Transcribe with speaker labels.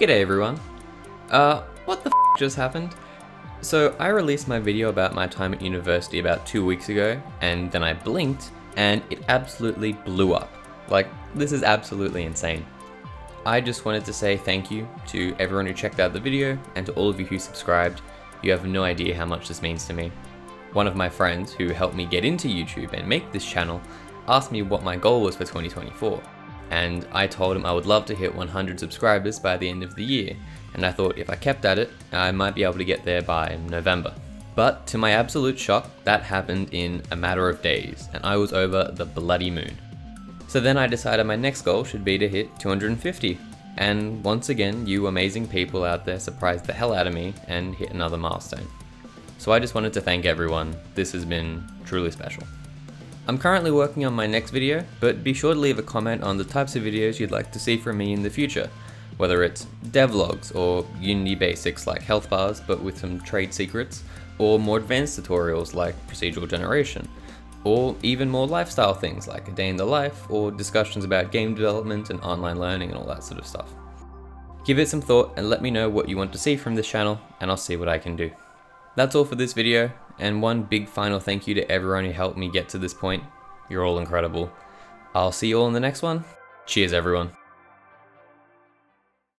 Speaker 1: G'day everyone. Uh, what the just happened? So I released my video about my time at university about two weeks ago, and then I blinked, and it absolutely blew up. Like, this is absolutely insane. I just wanted to say thank you to everyone who checked out the video, and to all of you who subscribed. You have no idea how much this means to me. One of my friends who helped me get into YouTube and make this channel asked me what my goal was for 2024 and I told him I would love to hit 100 subscribers by the end of the year, and I thought if I kept at it, I might be able to get there by November. But to my absolute shock, that happened in a matter of days, and I was over the bloody moon. So then I decided my next goal should be to hit 250. And once again, you amazing people out there surprised the hell out of me and hit another milestone. So I just wanted to thank everyone, this has been truly special. I'm currently working on my next video, but be sure to leave a comment on the types of videos you'd like to see from me in the future, whether it's devlogs or Unity basics like health bars but with some trade secrets, or more advanced tutorials like procedural generation, or even more lifestyle things like a day in the life or discussions about game development and online learning and all that sort of stuff. Give it some thought and let me know what you want to see from this channel and I'll see what I can do. That's all for this video, and one big final thank you to everyone who helped me get to this point. You're all incredible. I'll see you all in the next one. Cheers everyone.